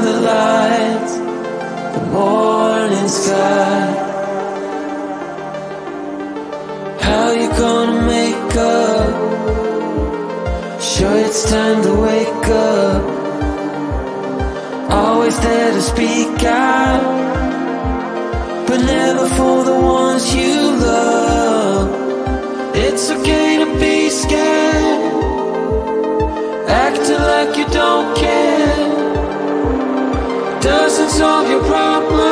The lights the morning sky. How you gonna make up? Sure, it's time to wake up. Always there to speak out, but never for the ones you love. Doesn't solve your problems,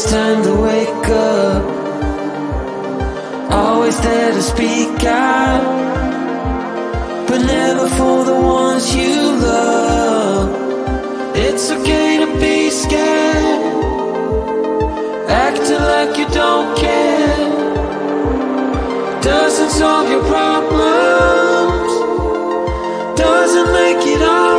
it's time to wake up. Always there to speak out. But never for the ones you love. It's okay to be scared. Acting like you don't care. Doesn't solve your problems. Doesn't make it all